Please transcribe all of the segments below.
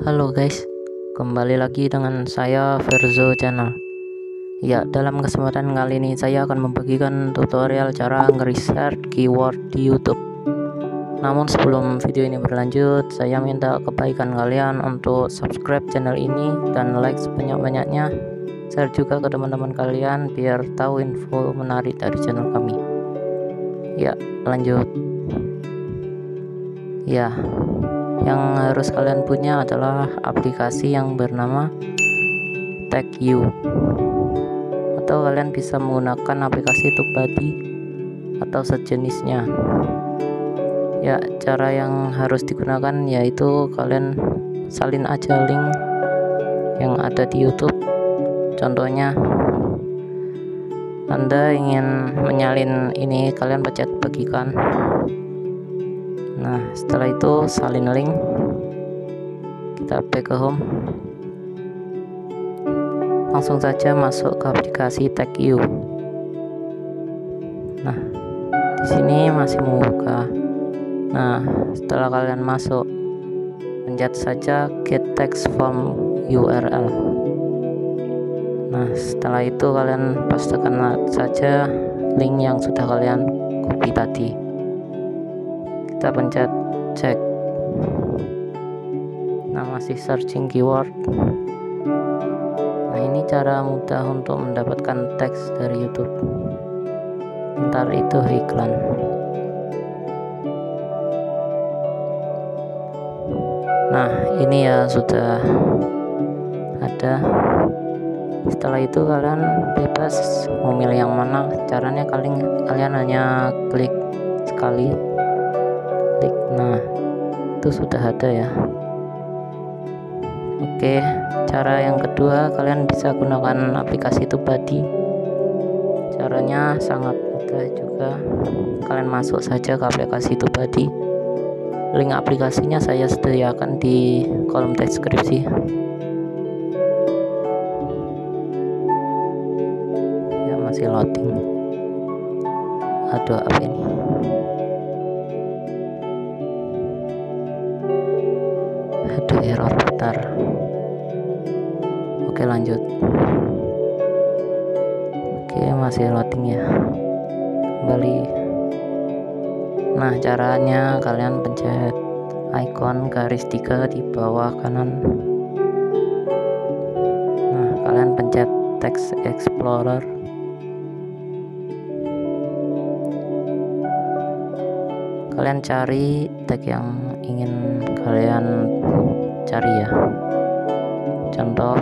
Halo guys, kembali lagi dengan saya Verzo Channel. Ya, dalam kesempatan kali ini saya akan membagikan tutorial cara ngeresearch keyword di YouTube. Namun sebelum video ini berlanjut, saya minta kebaikan kalian untuk subscribe channel ini dan like sebanyak-banyaknya. Share juga ke teman-teman kalian biar tahu info menarik dari channel kami. Ya, lanjut. Ya, yang harus kalian punya adalah aplikasi yang bernama TagU atau kalian bisa menggunakan aplikasi TubeBuddy atau sejenisnya. Ya cara yang harus digunakan yaitu kalian salin aja link yang ada di YouTube. Contohnya anda ingin menyalin ini kalian pencet bagikan nah setelah itu salin link kita back ke home. Langsung saja masuk ke aplikasi TagU nah di sini masih membuka. Nah setelah kalian masuk pencet saja get text from URL nah setelah itu kalian pastikan saja link yang sudah kalian copy tadi kita pencet cek. Nah masih searching keyword. Nah ini cara mudah untuk mendapatkan teks dari YouTube. Ntar itu iklan. Nah ini ya sudah ada. Setelah itu kalian bebas memilih yang mana. Caranya kalian kalian hanya klik sekali nah itu sudah ada ya. Oke cara yang kedua kalian bisa gunakan aplikasi itu body caranya sangat mudah juga. Kalian masuk saja ke aplikasi itu body link aplikasinya saya sediakan di kolom deskripsi. Ya masih loading. Aduh apa ini error bentar. Oke lanjut. Oke masih loading ya. Kembali. Nah caranya kalian pencet icon garis tiga di bawah kanan. Nah kalian pencet text explorer. Kalian cari tag yang ingin kalian cari ya. Contoh.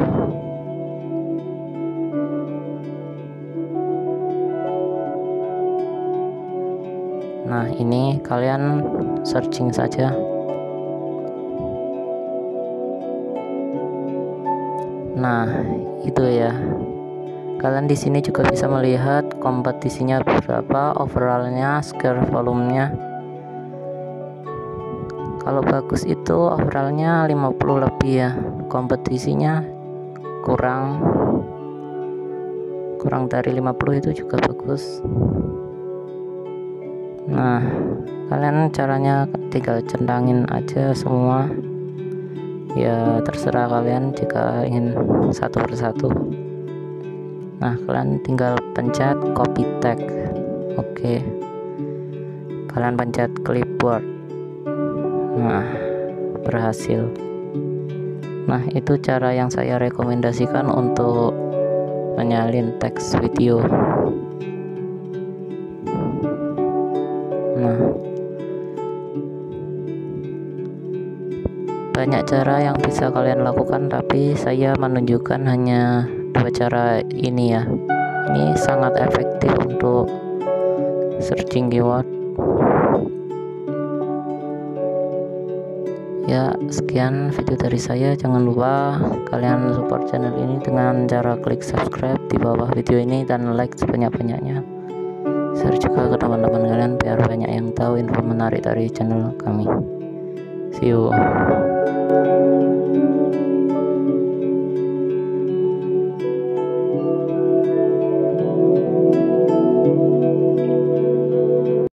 Nah ini kalian searching saja. Nah itu ya. Kalian di sini juga bisa melihat kompetisinya berapa overallnya scale volumenya kalau bagus itu overallnya 50 lebih ya. Kompetisinya kurang. Kurang dari 50 itu juga bagus. Nah kalian caranya tinggal centangin aja semua. Ya terserah kalian jika ingin satu persatu. Nah kalian tinggal pencet copy tag. Oke. Kalian pencet clipboard nah berhasil. Nah itu cara yang saya rekomendasikan untuk menyalin teks video. Nah banyak cara yang bisa kalian lakukan tapi saya menunjukkan hanya dua cara ini ya. Ini sangat efektif untuk searching keyword ya sekian video dari saya. Jangan lupa kalian support channel ini dengan cara klik subscribe di bawah video ini dan like sebanyak-banyaknya. Share juga ke teman-teman kalian biar banyak yang tahu info menarik dari channel kami. See you